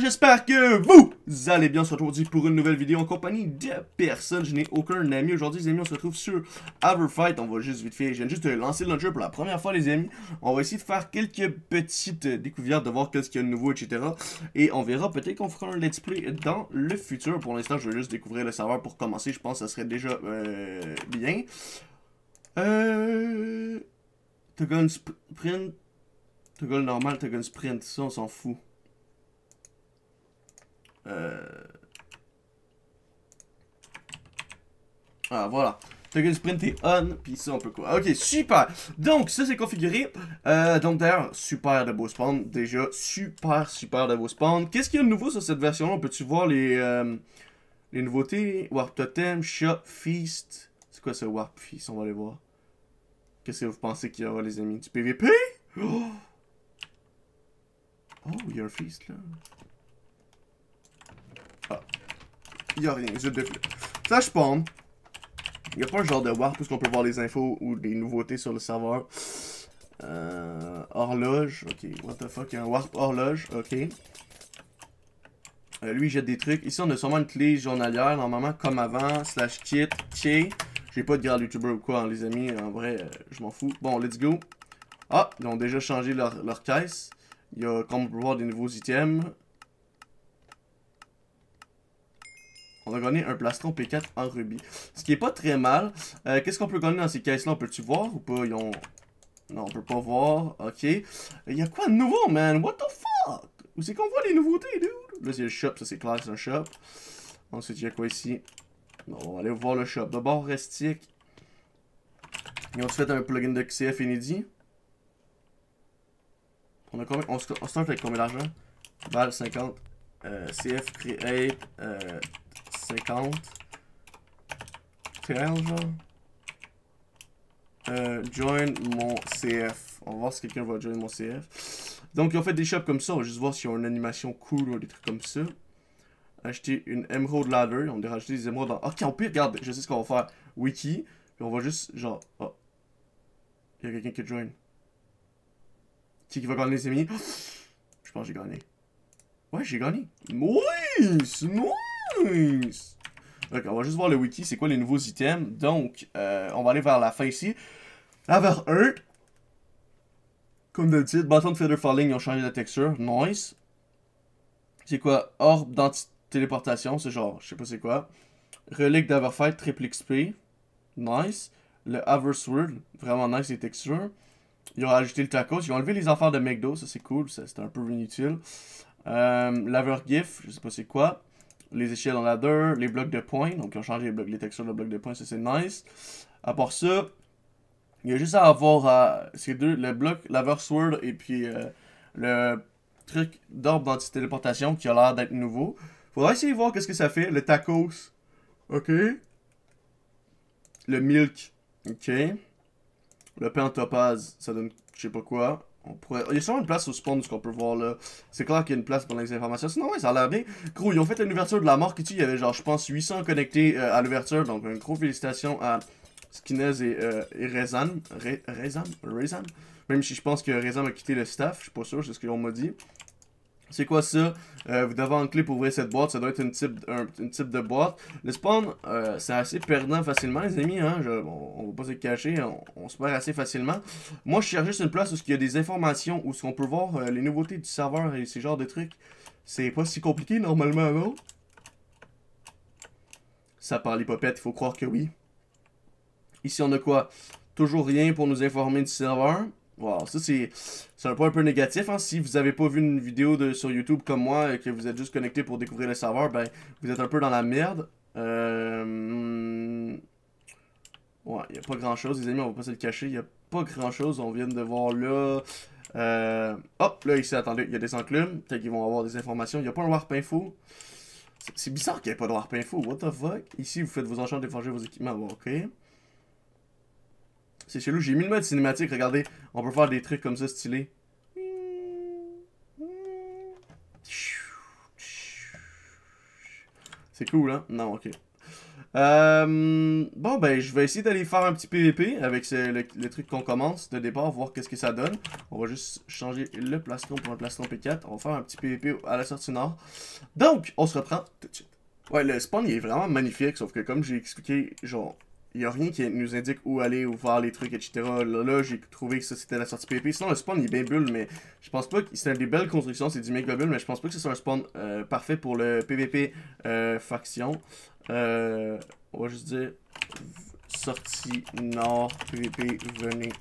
j'espère que vous allez bien. On se retrouve aujourd'hui pour une nouvelle vidéo en compagnie de personne. Je n'ai aucun ami aujourd'hui, les amis. On se retrouve sur Everfight. On va juste vite faire. Je viens juste de lancer le launcher pour la première fois, les amis. On va essayer de faire quelques petites découvertes, de voir qu'est-ce qu'il y a de nouveau, etc. Et on verra peut-être qu'on fera un let's play dans le futur. Pour l'instant, je veux juste découvrir le serveur pour commencer. Je pense que ça serait déjà euh, bien. Euh. Sprint. T'as normal, t'as sprint. Ça, on s'en fout. Euh... Ah, voilà. Toggle sprint est on, puis ça on peut quoi. Ok, super. Donc, ça c'est configuré. Euh, donc d'ailleurs, super de beau spawn. Déjà, super, super de beau spawn. Qu'est-ce qu'il y a de nouveau sur cette version-là? Peux-tu voir les, euh, les nouveautés? Warp Totem, Shop, Feast. C'est quoi ce Warp Feast? On va aller voir. Qu'est-ce que vous pensez qu'il y aura, les amis Du PVP Oh, oh il y a un Feast là. Ah. Il a rien, juste de Ça spawn. Il n'y a pas un genre de warp où on peut voir les infos ou des nouveautés sur le serveur. Euh, horloge, ok, what the fuck, il un warp horloge, ok. Euh, lui, il jette des trucs. Ici, on a sûrement une clé journalière, normalement, comme avant, slash kit, J'ai pas de grand youtuber ou quoi, hein, les amis, en vrai, euh, je m'en fous. Bon, let's go. Ah, ils ont déjà changé leur, leur caisse. Il y a, comme on peut voir, des nouveaux items. On a gagné un plastron P4 en rubis. Ce qui est pas très mal. Euh, qu'est-ce qu'on peut gagner dans ces caisses-là? On peut-tu voir ou pas? Ils ont... Non, on peut pas voir. Ok. Il y a quoi de nouveau, man? What the fuck? Où c'est qu'on voit les nouveautés, dude? Là, c'est le shop. Ça, c'est clair, c'est un shop. Ensuite, il y a quoi ici? Bon, on va aller voir le shop. D'abord, Restic. Ils ont fait un plugin de CF inédit. On a combien? On, start avec combien d'argent? Val 50. Euh, CF Create. Euh, 50. TL, genre. Euh, join mon CF. On va voir si quelqu'un va join mon CF. Donc, ils ont fait des shops comme ça. On va juste voir s'ils ont une animation cool ou des trucs comme ça. Acheter une Emerald Ladder. On va rajouter des émeraudes dans... Ok, en pire, regarde, je sais ce qu'on va faire. Wiki. Puis on va juste, genre... Oh. Il y a quelqu'un qui join. Qui, qui va gagner les amis? Je pense que j'ai gagné. Ouais, j'ai gagné. Nice! Nice! Nice! On va juste voir le wiki, c'est quoi les nouveaux items. Donc, euh, on va aller vers la fin ici. Là, vers Earth. Comme d'habitude, bâton de Feather Falling, ils ont changé la texture. Nice. C'est quoi? Orbe d'anti-téléportation, c'est genre, je sais pas c'est quoi. Relique d'Averfight, triple XP. Nice. Le Averse vraiment nice les textures. Ils ont ajouté le tacos. Ils ont enlevé les affaires de McDo, ça c'est cool, c'était un peu inutile. Euh, Laver GIF, je sais pas c'est quoi les échelles en ladder, les blocs de points. Donc, ils ont changé les, blocs, les textures de blocs de points, ça c'est nice. À part ça, il y a juste à avoir ces deux, le bloc Laver Sword et puis euh, le truc d'orbe d'anti-téléportation qui a l'air d'être nouveau. Faudra essayer de voir qu'est-ce que ça fait. Le tacos. Ok. Le milk. Ok. Le pain topaz, ça donne je sais pas quoi. Il y a sûrement une place au spawn, ce qu'on peut voir là. C'est clair qu'il y a une place pour les informations. Sinon, ouais, ça a l'air bien. Gros, ils ont fait une ouverture de la mort. Il y avait genre, je pense, 800 connectés euh, à l'ouverture. Donc, une grosse félicitation à Skinez et, euh, et Rezan. Rezan? Rezan? Même si je pense que Rezan a quitté le staff. Je suis pas sûr, c'est ce qu'on m'a dit. C'est quoi ça? Euh, vous devez une clé pour ouvrir cette boîte. Ça doit être une type, type de boîte. Le spawn, euh, c'est assez perdant facilement, les amis. Hein? on, va pas se cacher. On, se perd assez facilement. Moi, je cherche juste une place où il y a des informations, où on peut voir euh, les nouveautés du serveur et ces genres de trucs. C'est pas si compliqué normalement, non? Ça parle hypopète, il faut croire que oui. Ici, on a quoi? Toujours rien pour nous informer du serveur. Wow, ça c'est un point un peu négatif. Hein. Si vous avez pas vu une vidéo de, sur YouTube comme moi et que vous êtes juste connecté pour découvrir le serveur, ben vous êtes un peu dans la merde. Euh... Ouais, il a pas grand chose, les amis, on va pas se le cacher. Il a pas grand chose, on vient de voir là. Euh... Hop, là ici, attendez, il y a des enclumes. Peut-être qu'ils vont avoir des informations. Il n'y a pas un warp info. C'est bizarre qu'il n'y ait pas de warp info. What the fuck? Ici, vous faites vos enchants, déforger vos équipements. Ok. C'est chelou. J'ai mis le mode cinématique. Regardez, on peut faire des trucs comme ça stylés. C'est cool, hein? Non, ok. Euh, bon, ben, je vais essayer d'aller faire un petit PVP avec le, truc qu'on commence de départ, voir qu'est-ce que ça donne. On va juste changer le plastron pour un plastron P4. On va faire un petit PVP à la sortie nord. Donc, on se reprend tout de suite. Ouais, le spawn, il est vraiment magnifique, sauf que comme j'ai expliqué, genre, il n'y a rien qui nous indique où aller, où voir les trucs, etc. Là, j'ai trouvé que ça c'était la sortie PvP. Sinon, le spawn il est bien mais je pense pas que c'est des belles constructions, c'est du méga bulle, mais je pense pas que ce soit un spawn euh, parfait pour le PvP euh, faction. Euh, on va juste dire sortie nord PvP, venez.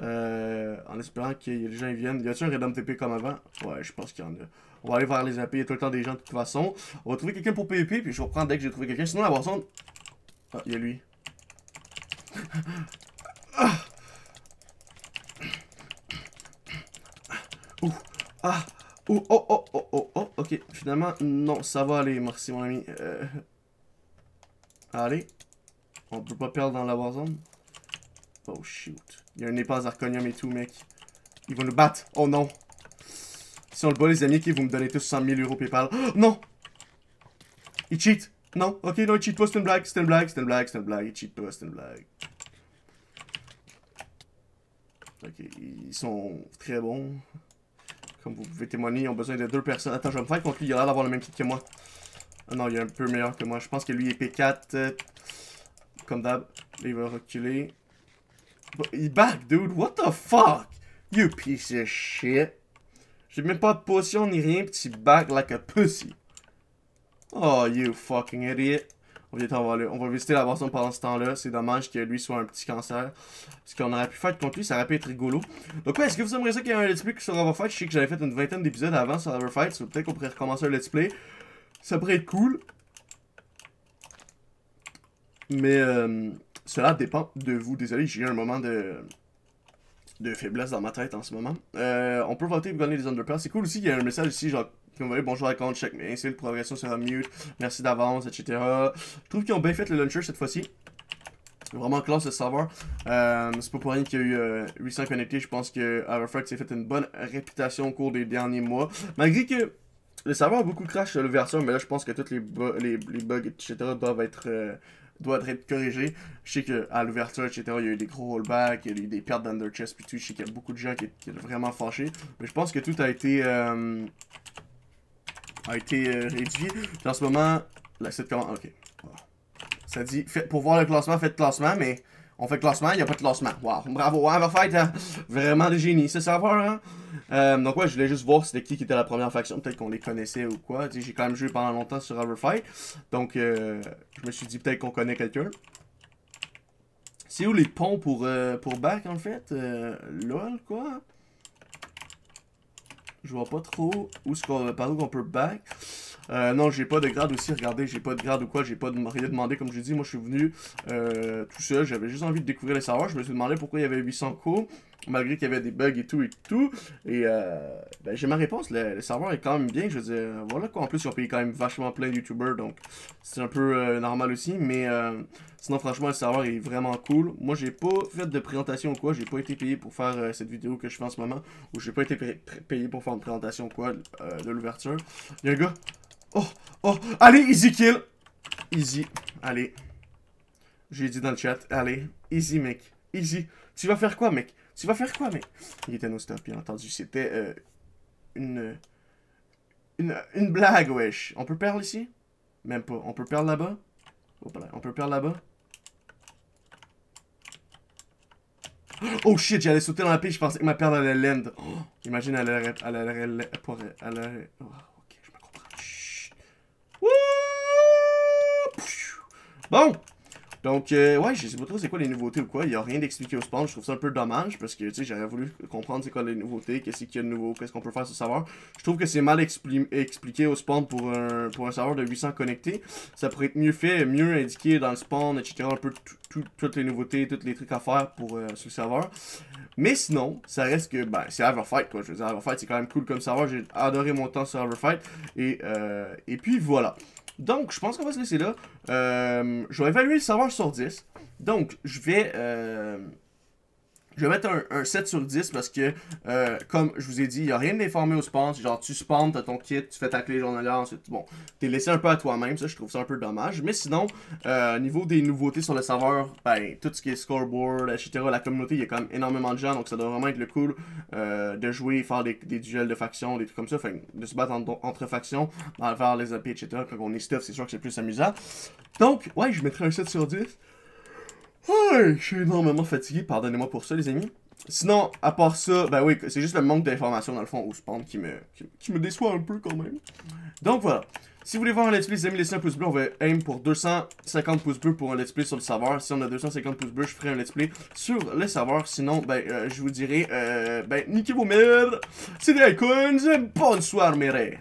en espérant que les gens viennent. Y a-t-il un Redom TP comme avant? Ouais, je pense qu'il y en a. On va aller vers les AP, tout le temps des gens de toute façon. On va trouver quelqu'un pour PvP, puis je vais reprendre dès que j'ai trouvé quelqu'un. Sinon, la boisson, ah, il y a lui. Ah. Ouh. Ah. Ouh. Oh, oh, oh, oh, oh. Ok. Finalement, non, ça va aller. Merci, mon ami. Euh... Allez. On peut pas perdre dans la warzone. Oh, shoot. Il y a un épaz arconium et tout, mec. Ils vont nous battre. Oh, non. Si on le bat, les amis, qui vont me donner tous 100 000 euros PayPal. Oh, non. Il cheat. Non, ok, non, il cheat pas, c'est une blague, c'est une blague, c'est une blague, c'est une blague, il cheat pas, c'est une blague. Ok, ils sont très bons. Comme vous pouvez témoigner, ils ont besoin de deux personnes. Attends, je vais me faire contre lui, il a l'air d'avoir le même kit que moi. Ah non, il est un peu meilleur que moi. Je pense que lui est P4. comme d'hab. Il va reculer. Il back, dude. What the fuck? You piece of shit. J'ai même pas de potion ni rien, pis tu back like a pussy. Oh, you fucking idiot. On, va, on va visiter la boisson pendant ce temps-là. C'est dommage que lui soit un petit cancer. Ce qu'on aurait pu faire contre lui, ça aurait pu être rigolo. Donc ouais, est-ce que vous aimeriez ça qu'il y ait un let's play sur Overfight? Je sais que j'avais fait une vingtaine d'épisodes avant sur Overfight. So peut-être qu'on pourrait recommencer un let's play. Ça pourrait être cool. Mais euh, cela dépend de vous. Désolé, j'ai eu un moment de de faiblesse dans ma tête en ce moment. Euh, on peut voter pour gagner des underpass. C'est cool aussi, il y a un message ici, genre, bonjour à compte, check mes insultes, progression sera mute, merci d'avance, etc. Je trouve qu'ils ont bien fait le launcher cette fois-ci. Vraiment classe le serveur. C'est pas pour rien qu'il y a eu 800 euh, connectés. Je pense que Hoverfrog s'est fait une bonne réputation au cours des derniers mois. Malgré que le serveur a beaucoup crash l'ouverture, mais là je pense que tous les, les, bugs, etc. doivent être euh, doit être corrigé. Je sais qu'à l'ouverture, etc., il y a eu des gros rollbacks, il y a eu des pertes d'underchest, puis tout. Je sais qu'il y a beaucoup de gens qui, qui étaient vraiment fâchés. Mais je pense que tout a été, euh, a été euh. Puis en ce moment, la site comment. Ok. Ça dit, fait, pour voir le classement, faites classement, mais on fait classement, il n'y a pas de classement. Wow, bravo, hein, faire hein. vraiment de génie, c'est savoir, hein. Euh, donc ouais, je voulais juste voir c'était qui qui était la première faction, peut-être qu'on les connaissait ou quoi. J'ai quand même joué pendant longtemps sur Overfight, donc euh, je me suis dit peut-être qu'on connaît quelqu'un. C'est où les ponts pour, euh, pour back en fait? LOL quoi? Je vois pas trop où ce qu'on par où qu'on peut back. Euh, non, j'ai pas de grade aussi. Regardez, j'ai pas de grade ou quoi. J'ai pas de, rien demandé. Comme je dis, moi, je suis venu euh, tout seul. J'avais juste envie de découvrir les serveurs. Je me suis demandé pourquoi il y avait 800 coups. Malgré qu'il y avait des bugs et tout et tout. Et euh, ben, j'ai ma réponse. Le, serveur est quand même bien. Je veux dire, voilà quoi. En plus, ils ont payé quand même vachement plein de YouTubers. Donc, c'est un peu euh, normal aussi. Mais sinon, franchement, le serveur est vraiment cool. Moi, j'ai pas fait de présentation ou quoi. J'ai pas été payé pour faire cette vidéo que je fais en ce moment. Ou j'ai pas été payé pour faire une présentation ou quoi de l'ouverture. Il y a un gars. Oh, oh, allez, easy kill. Easy, allez. J'ai dit dans le chat, allez, easy mec, easy. Tu vas faire quoi mec? Tu vas faire quoi mec Il était no stop, bien entendu. C'était euh, une, une, une blague, wesh. On peut perdre ici? Même pas. On peut perdre là-bas? On peut perdre là-bas? Oh shit, j'allais sauter dans la piste, je pensais que ma perle allait land. Oh, imagine, elle allait... Elle allait... Elle allait... Oh. Bon! Donc, euh, ouais, je sais pas trop c'est quoi les nouveautés ou quoi. Il n'y a rien d'expliqué au spawn. Je trouve ça un peu dommage parce que, tu sais, j'aurais voulu comprendre c'est quoi les nouveautés, qu'est-ce qu'il y a de nouveau, qu'est-ce qu'on peut faire sur le serveur. Je trouve que c'est mal expliqué au spawn pour un, serveur de 800 connectés. Ça pourrait être mieux fait, mieux indiqué dans le spawn, etc. Un peu toutes les nouveautés, tous les trucs à faire pour euh, ce serveur. Mais sinon, ça reste que, ben, c'est Everfight, quoi. Je veux dire, Everfight, c'est quand même cool comme serveur. J'ai adoré mon temps sur Everfight. Et, euh, et puis, voilà. Donc, je pense qu'on va se laisser là. Euh, je vais évaluer le serveur sur 10. Donc, je vais... Euh, Je vais mettre un, 7 sur 10 parce que, euh, comme je vous ai dit, il n'y a rien d'informé au spawn. Genre, tu spawns, t'as ton kit, tu fais ta clé journalière, ensuite, bon, t'es laissé un peu à toi-même. Ça, je trouve ça un peu dommage. Mais sinon, euh, au niveau des nouveautés sur le serveur, ben, tout ce qui est scoreboard, etc., la communauté, il y a quand même énormément de gens. Donc, ça doit vraiment être le cool euh, de jouer, faire des, duels de factions, des trucs comme ça. Enfin, de se battre entre factions, faire les AP, etc. Quand on est stuff, c'est sûr que c'est plus amusant. Donc, ouais, je mettrai un 7 sur 10. Je suis énormément fatigué, pardonnez-moi pour ça, les amis. Sinon, à part ça, ben oui, c'est juste le manque d'informations dans le fond au spawn qui me, qui, me déçoit un peu quand même. Donc voilà. Si vous voulez voir un let's play, les amis, laissez un pouce bleu. On va aim pour 250 pouces bleus pour un let's play sur le serveur. Si on a 250 pouces bleus, je ferai un let's play sur le serveur. Sinon, ben, euh, je vous dirai, euh, ben, niquez vos mères. C'est des icons. Bonsoir, mes